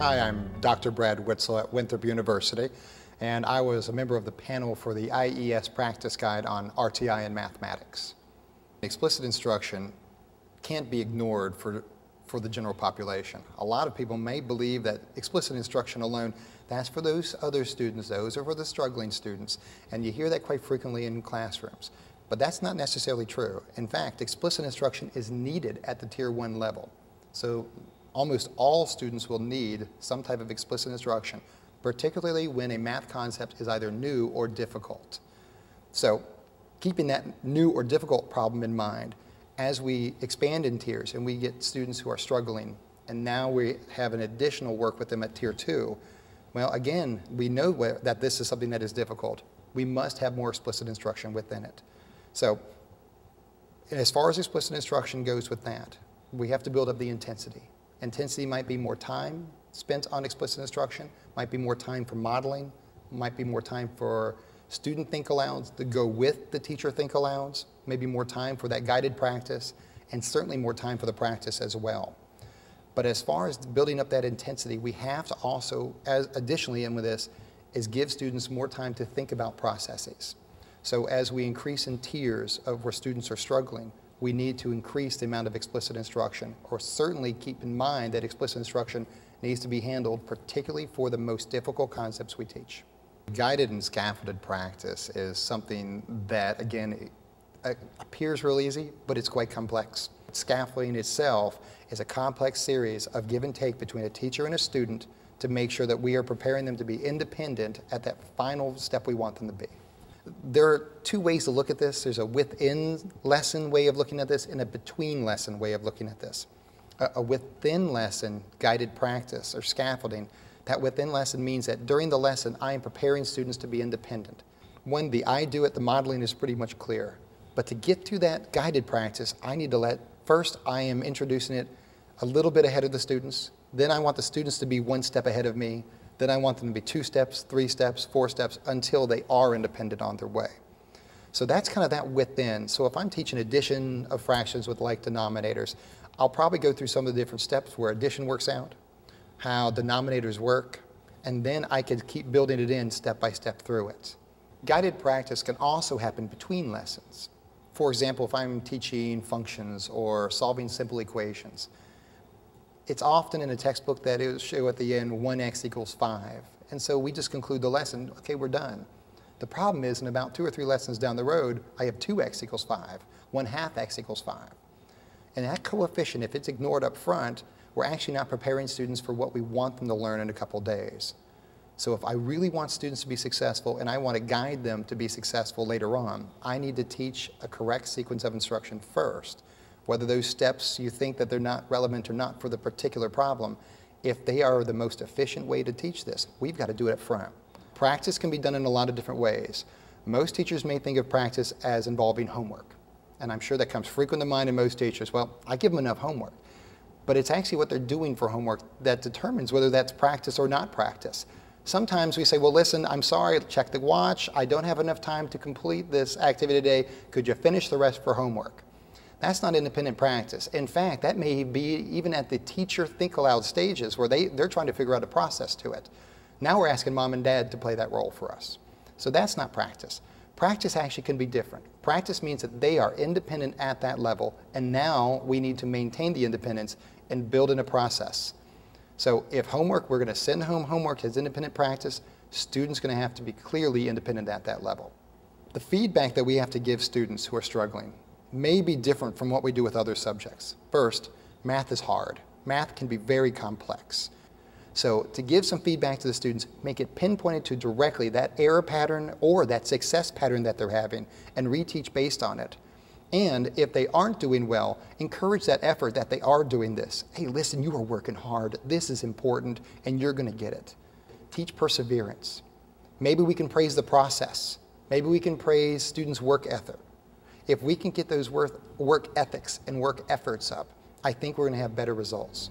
Hi, I'm Dr. Brad Witzel at Winthrop University, and I was a member of the panel for the IES practice guide on RTI and mathematics. Explicit instruction can't be ignored for, for the general population. A lot of people may believe that explicit instruction alone, that's for those other students, those are for the struggling students, and you hear that quite frequently in classrooms. But that's not necessarily true. In fact, explicit instruction is needed at the Tier 1 level. So almost all students will need some type of explicit instruction, particularly when a math concept is either new or difficult. So keeping that new or difficult problem in mind, as we expand in tiers and we get students who are struggling, and now we have an additional work with them at tier two, well, again, we know that this is something that is difficult. We must have more explicit instruction within it. So as far as explicit instruction goes with that, we have to build up the intensity. Intensity might be more time spent on explicit instruction, might be more time for modeling, might be more time for student think alouds to go with the teacher think alouds, maybe more time for that guided practice, and certainly more time for the practice as well. But as far as building up that intensity, we have to also, as additionally in with this, is give students more time to think about processes. So as we increase in tiers of where students are struggling, we need to increase the amount of explicit instruction, or certainly keep in mind that explicit instruction needs to be handled particularly for the most difficult concepts we teach. Guided and scaffolded practice is something that, again, uh, appears real easy, but it's quite complex. Scaffolding itself is a complex series of give and take between a teacher and a student to make sure that we are preparing them to be independent at that final step we want them to be there are two ways to look at this. There's a within lesson way of looking at this and a between lesson way of looking at this. A, a within lesson guided practice or scaffolding, that within lesson means that during the lesson I am preparing students to be independent. When the I do it, the modeling is pretty much clear. But to get to that guided practice, I need to let, first I am introducing it a little bit ahead of the students. Then I want the students to be one step ahead of me. Then I want them to be two steps, three steps, four steps until they are independent on their way. So that's kind of that within. So if I'm teaching addition of fractions with like denominators, I'll probably go through some of the different steps where addition works out, how denominators work, and then I could keep building it in step by step through it. Guided practice can also happen between lessons. For example, if I'm teaching functions or solving simple equations, it's often in a textbook that it will show at the end 1x equals 5. And so we just conclude the lesson, okay, we're done. The problem is in about two or three lessons down the road, I have 2x equals 5, 1 half x equals 5. And that coefficient, if it's ignored up front, we're actually not preparing students for what we want them to learn in a couple days. So if I really want students to be successful and I want to guide them to be successful later on, I need to teach a correct sequence of instruction first whether those steps you think that they're not relevant or not for the particular problem, if they are the most efficient way to teach this, we've got to do it up front. Practice can be done in a lot of different ways. Most teachers may think of practice as involving homework. And I'm sure that comes frequent to mind in most teachers. Well, I give them enough homework. But it's actually what they're doing for homework that determines whether that's practice or not practice. Sometimes we say, well, listen, I'm sorry, check the watch. I don't have enough time to complete this activity today. Could you finish the rest for homework? That's not independent practice. In fact, that may be even at the teacher think aloud stages where they, they're trying to figure out a process to it. Now we're asking mom and dad to play that role for us. So that's not practice. Practice actually can be different. Practice means that they are independent at that level, and now we need to maintain the independence and build in a process. So if homework, we're going to send home homework as independent practice, students going to have to be clearly independent at that level. The feedback that we have to give students who are struggling may be different from what we do with other subjects. First, math is hard. Math can be very complex. So to give some feedback to the students, make it pinpointed to directly that error pattern or that success pattern that they're having and reteach based on it. And if they aren't doing well, encourage that effort that they are doing this. Hey, listen, you are working hard. This is important and you're going to get it. Teach perseverance. Maybe we can praise the process. Maybe we can praise students' work ethic if we can get those work, ethics and work efforts up, I think we're going to have better results.